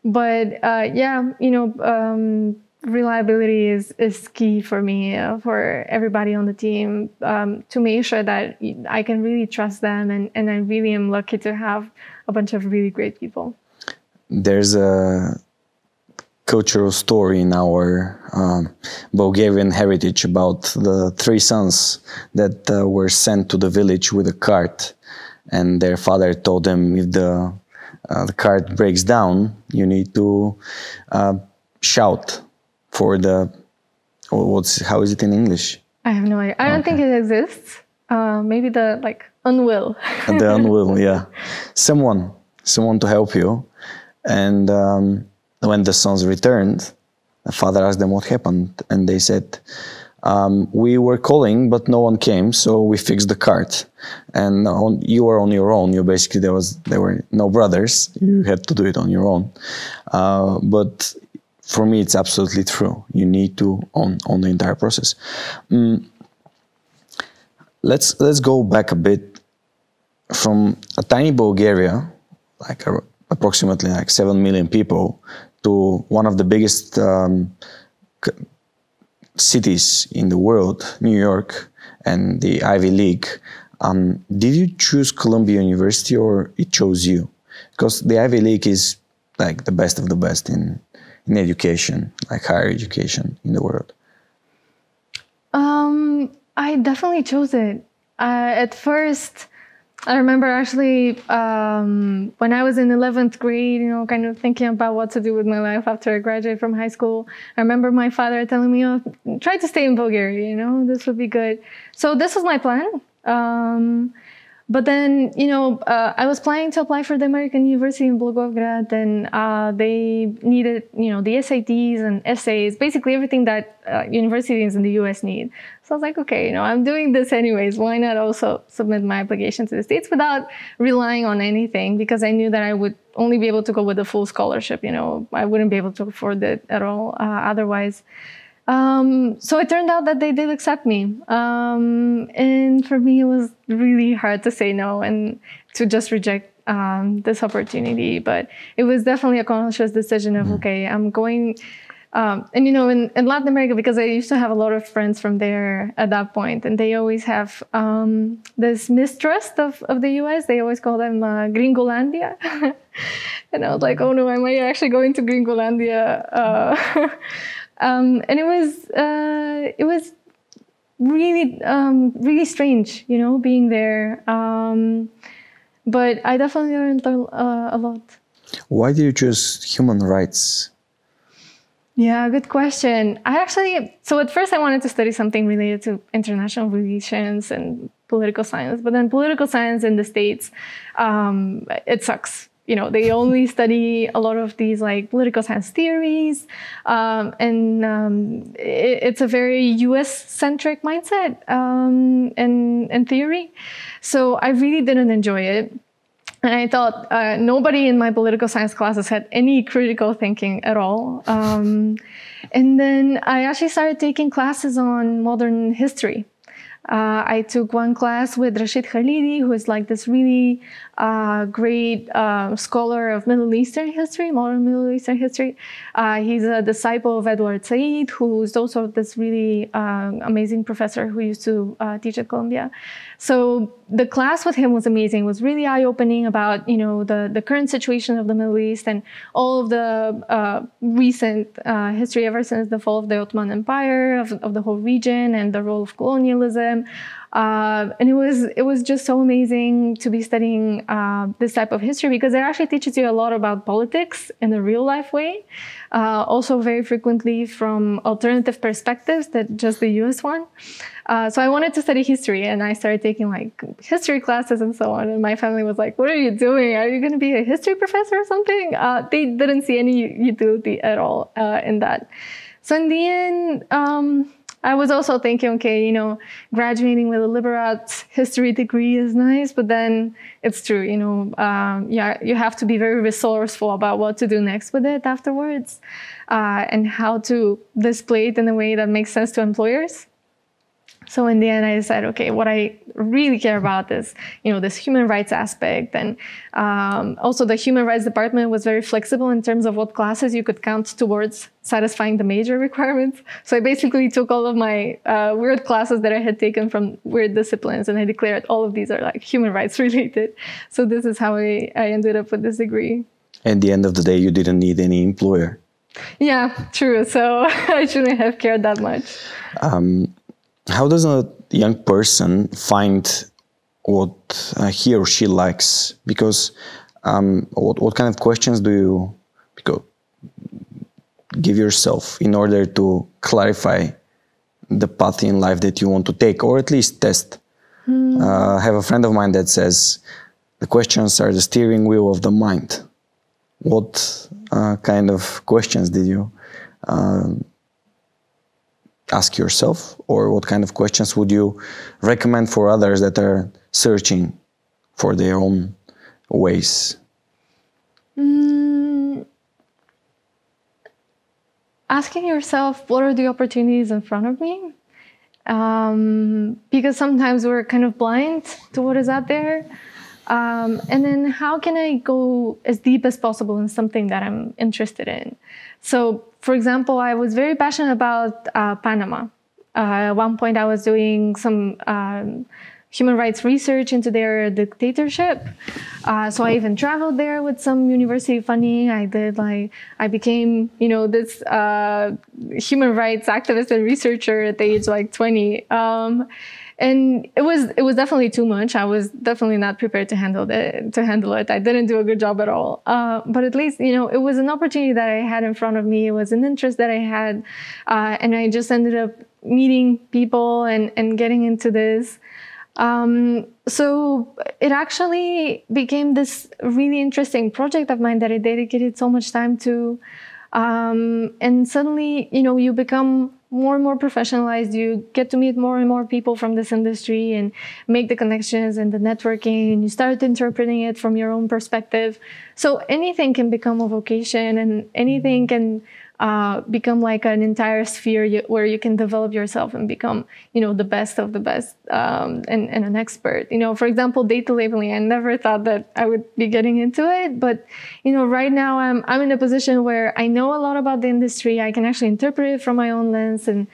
but uh, yeah, you know, um, reliability is, is key for me, uh, for everybody on the team, um, to make sure that I can really trust them. And, and I really am lucky to have a bunch of really great people. There's a cultural story in our um, Bulgarian heritage about the three sons that uh, were sent to the village with a cart, and their father told them if the uh, the cart breaks down, you need to uh, shout for the what's how is it in English? I have no idea. I don't think it exists. Uh, maybe the like unwill. the unwill, yeah. Someone, someone to help you, and um, when the sons returned, the father asked them what happened, and they said. Um, we were calling, but no one came, so we fixed the cart. And on, you were on your own. You basically there was there were no brothers. You had to do it on your own. Uh, but for me, it's absolutely true. You need to own own the entire process. Mm. Let's let's go back a bit from a tiny Bulgaria, like a, approximately like seven million people, to one of the biggest um, cities in the world, New York, and the Ivy League. Um, did you choose Columbia University or it chose you? Because the Ivy League is like the best of the best in in education, like higher education in the world. Um, I definitely chose it. Uh, at first, I remember actually um, when I was in 11th grade, you know, kind of thinking about what to do with my life after I graduate from high school. I remember my father telling me, oh, try to stay in Bulgaria, you know, this would be good. So this was my plan. Um, but then, you know, uh, I was planning to apply for the American University in Blagoevgrad, and uh, they needed, you know, the SATs and essays, basically everything that uh, universities in the US need. So I was like, okay, you know, I'm doing this anyways. Why not also submit my application to the States without relying on anything? Because I knew that I would only be able to go with a full scholarship. You know, I wouldn't be able to afford it at all uh, otherwise. Um, so it turned out that they did accept me. Um, and for me, it was really hard to say no and to just reject um, this opportunity. But it was definitely a conscious decision of, mm. okay, I'm going. Um, and you know, in, in, Latin America, because I used to have a lot of friends from there at that point, and they always have um, this mistrust of, of the US. They always call them uh, Gringolandia. and I was like, oh no, am I actually going to Gringolandia? Uh, Um, and it was uh, it was really um, really strange, you know, being there. Um, but I definitely learned a, uh, a lot. Why did you choose human rights? Yeah, good question. I actually, so at first I wanted to study something related to international relations and political science, but then political science in the States, um, it sucks you know they only study a lot of these like political science theories um, and um, it, it's a very us centric mindset um, and, and theory. So i really didn't enjoy it. And i thought uh, nobody in my political science classes had any critical thinking at all. Um, and then i actually started taking classes on modern history. Uh, I took one class with Rashid Khalidi, who is like this really uh, great uh, scholar of Middle Eastern history, modern Middle Eastern history. Uh, he's a disciple of Edward Said, who's also this really uh, amazing professor who used to uh, teach at Columbia. So the class with him was amazing. It was really eye-opening about you know the the current situation of the Middle East and all of the recent history ever since the fall of the Ottoman Empire of, of the whole region and the role of colonialism. Uh, and it was it was just so amazing to be studying uh, this type of history because it actually teaches you a lot about politics in a real life way. Uh, also, very frequently from alternative perspectives that just the U.S. one. Uh, so I wanted to study history, and I started taking like history classes and so on. And my family was like, "What are you doing? Are you going to be a history professor or something?" Uh, they didn't see any utility at all uh, in that. So in the end. Um, I was also thinking, okay, you know, graduating with a liberal arts history degree is nice, but then it's true, you know, um, yeah, you have to be very resourceful about what to do next with it afterwards, uh, and how to display it in a way that makes sense to employers. So in the end, I decided, okay, what I really care about is, you know, this human rights aspect, and um, also the human rights department was very flexible in terms of what classes you could count towards satisfying the major requirements. So I basically took all of my uh, weird classes that I had taken from weird disciplines, and I declared all of these are like human rights related. So this is how I, I ended up with this degree. At the end of the day, you didn't need any employer. Yeah, true. So I shouldn't have cared that much. Um, how does a young person find what uh, he or she likes? Because um, what, what kind of questions do you because, give yourself in order to clarify the path in life that you want to take, or at least test? Mm. Uh, I have a friend of mine that says the questions are the steering wheel of the mind. What uh, kind of questions did you uh, ask yourself or what kind of questions would you recommend for others that are searching for their own ways? Mm, asking yourself what are the opportunities in front of me? Um, because sometimes we're kind of blind to what is out there. Um, and then how can i go as deep as possible in something that i'm interested in? So for example, I was very passionate about uh, Panama. Uh, at one point, I was doing some um, human rights research into their dictatorship. Uh, so I even traveled there with some university funding. I did like I became you know this uh, human rights activist and researcher at the age like 20. Um, and it was it was definitely too much. I was definitely not prepared to handle it. To handle it, I didn't do a good job at all. Uh, but at least you know it was an opportunity that I had in front of me. It was an interest that I had, uh, and I just ended up meeting people and and getting into this. Um, so it actually became this really interesting project of mine that I dedicated so much time to. Um, and suddenly, you know, you become more and more professionalized. You get to meet more and more people from this industry and make the connections and the networking, and you start interpreting it from your own perspective. So anything can become a vocation, and anything mm-hmm. can uh, become like an entire sphere you, where you can develop yourself and become, you know, the best of the best um, and, and an expert. You know, for example, data labeling. I never thought that I would be getting into it, but you know, right now I'm I'm in a position where I know a lot about the industry. I can actually interpret it from my own lens and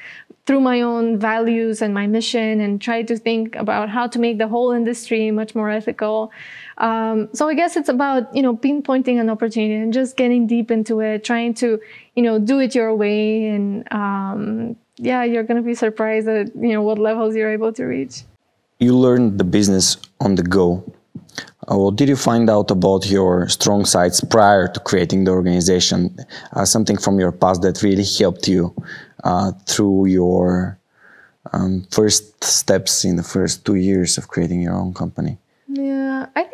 through my own values and my mission and try to think about how to make the whole industry much more ethical. Um, so I guess it's about, you know, pinpointing an opportunity and just getting deep into it, trying to, you know, do it your way. And um, yeah, you're going to be surprised at, you know, what levels you're able to reach. You learned the business on the go. Uh, what did you find out about your strong sides prior to creating the organization? Uh, something from your past that really helped you uh, through your um, first steps in the first two years of creating your own company? Yeah, I think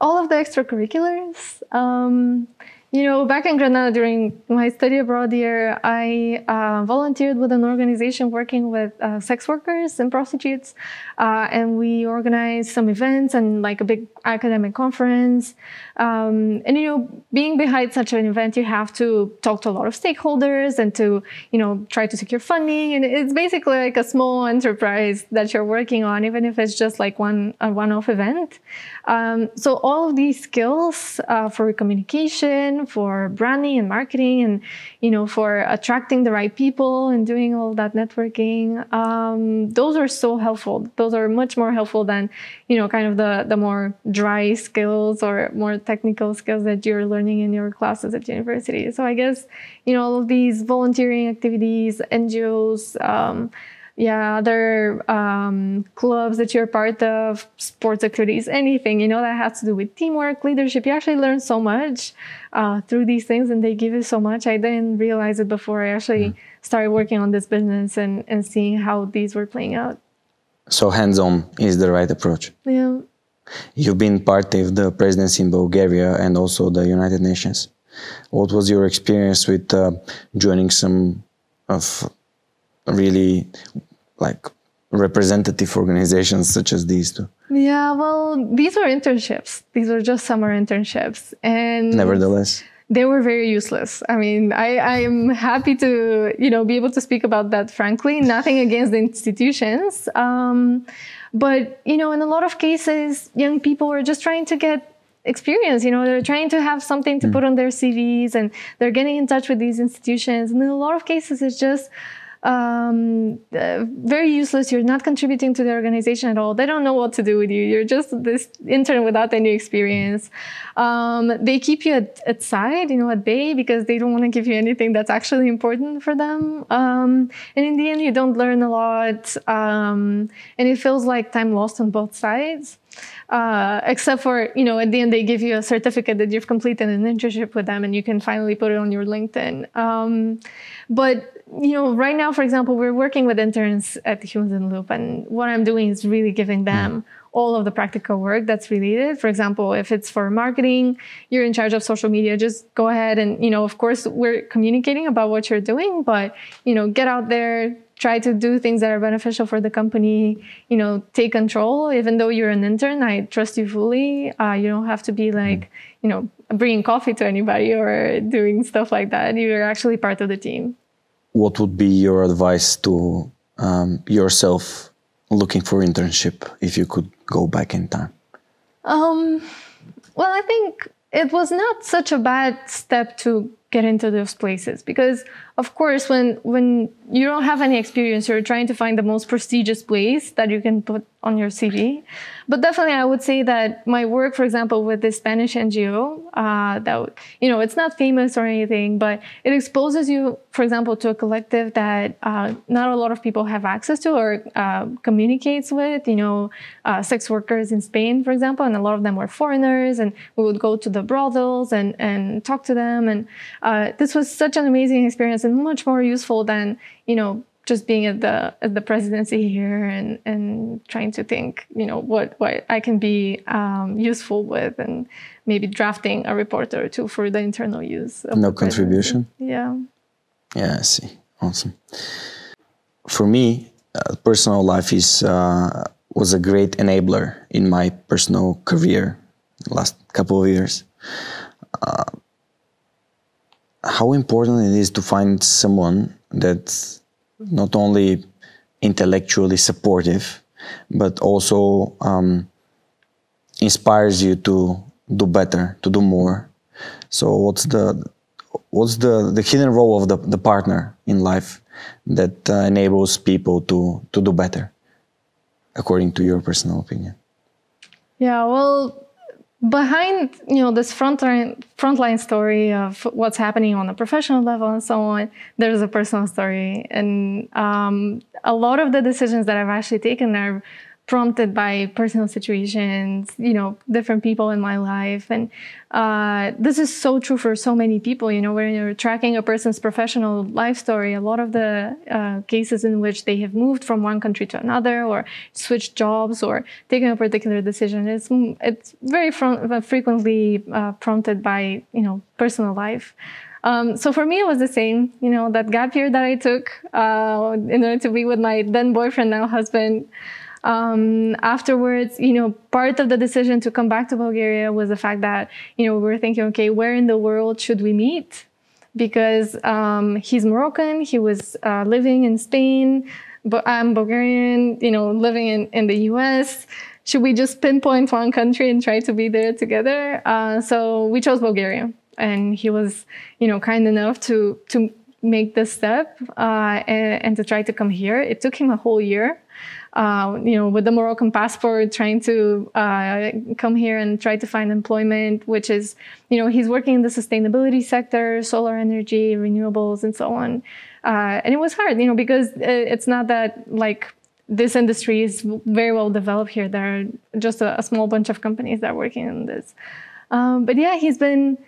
all of the extracurriculars. Um, you know, back in Granada during my study abroad year, I uh, volunteered with an organization working with uh, sex workers and prostitutes. Uh, and we organized some events and like a big academic conference. Um, and, you know, being behind such an event, you have to talk to a lot of stakeholders and to, you know, try to secure funding. And it's basically like a small enterprise that you're working on, even if it's just like one, a one-off event. Um, so all of these skills uh, for communication, for branding and marketing and, you know, for attracting the right people and doing all that networking, um, those are so helpful. Those are much more helpful than, you know, kind of the, the more dry skills or more technical skills that you're learning in your classes at university. So I guess, you know, all of these volunteering activities, NGOs, um, yeah, other um, clubs that you're part of, sports activities, anything, you know, that has to do with teamwork, leadership. You actually learn so much uh, through these things and they give you so much. I didn't realize it before I actually mm. started working on this business and, and seeing how these were playing out. So hands on is the right approach. Yeah. You've been part of the presidency in Bulgaria and also the United Nations. What was your experience with uh, joining some of really like representative organizations such as these two? Yeah, well, these were internships. These were just summer internships, and nevertheless, they were very useless. I mean, I, I am happy to, you know, be able to speak about that frankly. Nothing against the institutions. Um, but, you know, in a lot of cases, young people are just trying to get experience. You know, they're trying to have something to mm. put on their CVs and they're getting in touch with these institutions. And in a lot of cases, it's just, um, uh, very useless. You're not contributing to the organization at all. They don't know what to do with you. You're just this intern without any experience. Um, they keep you at, at side, you know, at bay because they don't want to give you anything that's actually important for them. Um, and in the end, you don't learn a lot. Um, and it feels like time lost on both sides. Uh, except for, you know, at the end, they give you a certificate that you've completed an internship with them and you can finally put it on your LinkedIn. Um, but you know, right now, for example, we're working with interns at Humans in the Loop, and what I'm doing is really giving them all of the practical work that's related. For example, if it's for marketing, you're in charge of social media, just go ahead and, you know, of course, we're communicating about what you're doing, but, you know, get out there, try to do things that are beneficial for the company, you know, take control. Even though you're an intern, I trust you fully. Uh, you don't have to be like, you know, bringing coffee to anybody or doing stuff like that. You're actually part of the team what would be your advice to um, yourself looking for internship if you could go back in time? Um, well, I think it was not such a bad step to get into those places. Because of course when when you don't have any experience you're trying to find the most prestigious place that you can put on your cv but definitely i would say that my work for example with the spanish ngo uh, that you know it's not famous or anything but it exposes you for example to a collective that uh, not a lot of people have access to or uh, communicates with you know uh, sex workers in spain for example and a lot of them were foreigners and we would go to the brothels and and talk to them and uh, this was such an amazing experience and much more useful than you know just being at the at the presidency here and and trying to think you know what what I can be um, useful with and maybe drafting a report or two for the internal use. no contribution. Yeah. Yeah, I see. Awesome. For me, uh, personal life is uh, was a great enabler in my personal career last couple of years. Uh, how important it is to find someone that's not only intellectually supportive, but also um, inspires you to do better, to do more. So, what's the what's the, the hidden role of the, the partner in life that uh, enables people to to do better, according to your personal opinion? Yeah, well, behind you know this frontline frontline story of what's happening on a professional level and so on there's a personal story. And um, a lot of the decisions that i've actually taken are prompted by personal situations, you know, different people in my life. And uh, this is so true for so many people. You know, when you're tracking a person's professional life story, a lot of the uh, cases in which they have moved from one country to another or switched jobs or taken a particular decision, it's, it's very fr- frequently uh, prompted by, you know, personal life. Um, so for me, it was the same. You know, that gap year that I took uh, in order to be with my then boyfriend, now husband. Um, afterwards, you know, part of the decision to come back to Bulgaria was the fact that, you know, we were thinking, okay, where in the world should we meet? Because um, he's Moroccan, he was uh, living in Spain, but I'm Bulgarian, you know, living in, in the US. Should we just pinpoint one country and try to be there together? Uh, so we chose Bulgaria, and he was, you know, kind enough to to make this step uh, and, and, to try to come here. It took him a whole year uh, you know, with the Moroccan passport, trying to uh, come here and try to find employment, which is, you know, he's working in the sustainability sector, solar energy, renewables, and so on. Uh, and it was hard, you know, because it's not that like this industry is very well developed here. There are just a, a small bunch of companies that are working in this. Um, but yeah, he's been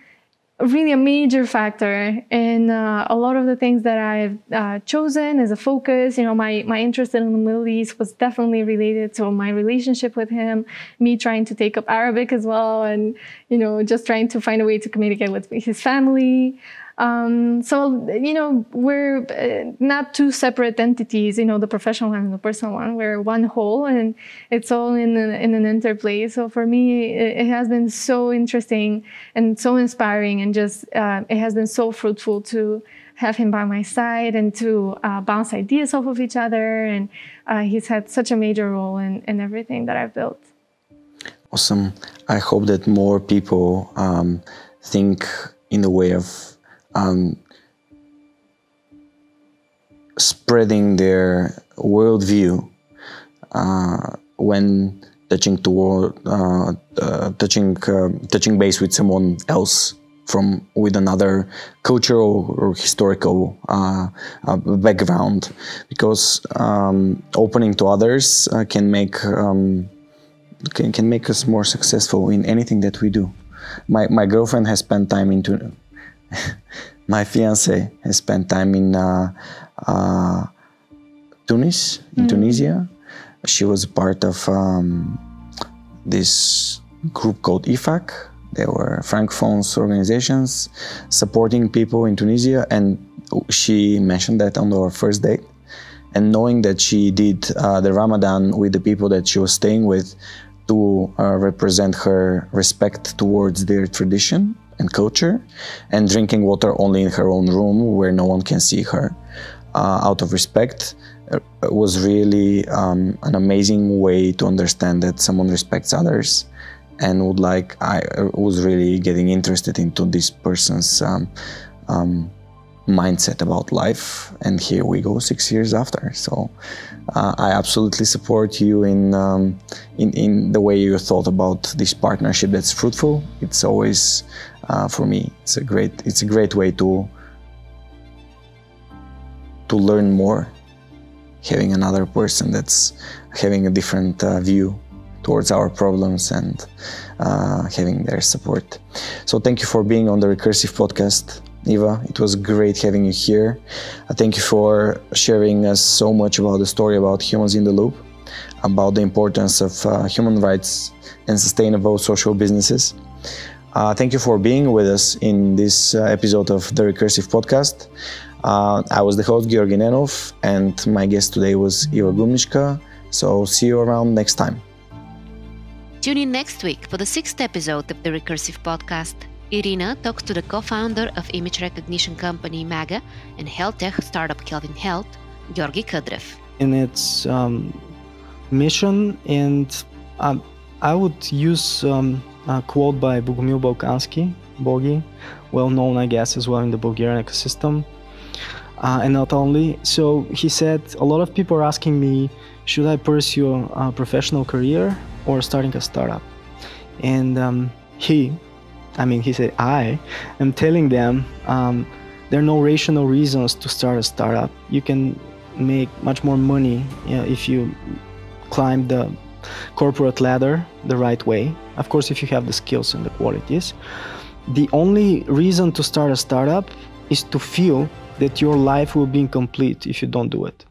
really a major factor in uh, a lot of the things that I've uh, chosen as a focus. You know, my, my interest in the Middle East was definitely related to my relationship with him, me trying to take up Arabic as well, and, you know, just trying to find a way to communicate with his family. Um, so, you know, we're uh, not two separate entities, you know, the professional one and the personal one. We're one whole and it's all in, a, in an interplay. So for me, it, it, has been so interesting and so inspiring and just, uh, it has been so fruitful to have him by my side and to uh, bounce ideas off of each other. And uh, he's had such a major role in, in everything that I've built. Awesome. I hope that more people um, think in the way of um, spreading their worldview uh, when touching toward uh, uh, touching uh, touching base with someone else from with another cultural or historical uh, uh, background. Because um, opening to others can make um, can, can make us more successful in anything that we do. My, my girlfriend has spent time in my fiance has spent time in uh, uh, Tunis, in mm. Tunisia. She was part of um, this group called IFAC. They were Francophones organizations supporting people in Tunisia, and she mentioned that on our first date. And knowing that she did uh, the Ramadan with the people that she was staying with to uh, represent her respect towards their tradition and culture, and drinking water only in her own room where no one can see her. Uh, out of respect uh, was really um, an amazing way to understand that someone respects others and would like I uh, was really getting interested into this person's um, um, mindset about life. And here we go six years after. So uh, I absolutely support you in, um, in in the way you thought about this partnership that's fruitful. It's always uh, for me. It's a great it's a great way to to learn more, having another person that's having a different uh, view towards our problems and uh, having their support. So thank you for being on the Recursive podcast. Iva, it was great having you here. Uh, thank you for sharing us so much about the story about humans in the loop, about the importance of uh, human rights and sustainable social businesses. Uh, thank you for being with us in this uh, episode of the Recursive Podcast. Uh, I was the host, Georgi Nenov, and my guest today was Iva Gumnishka. So see you around next time. Tune in next week for the sixth episode of the Recursive Podcast. Irina talks to the co-founder of image recognition company Imagga and health tech startup Kelvin Health, Georgi Kadrev. In its um, mission, and um, I would use um, a quote by Bogomil Balkansky, Bogi, well known, I guess, as well in the Bulgarian ecosystem. Uh, and not only, so he said, a lot of people are asking me, should I pursue a professional career or starting a startup? And um, he, I mean, he said, I am telling them um, there are no rational reasons to start a startup. You can make much more money you know, if you climb the corporate ladder the right way. Of course, if you have the skills and the qualities. The only reason to start a startup is to feel that your life will be incomplete if you don't do it.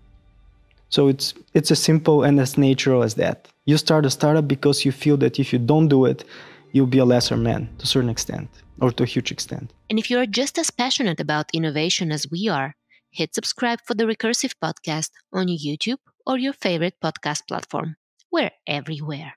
So it's it's as simple and as natural as that. You start a startup because you feel that if you don't do it, you'll be a lesser man to a certain extent or to a huge extent. And if you're just as passionate about innovation as we are, hit subscribe for the Recursive Podcast on YouTube or your favorite podcast platform. We're everywhere.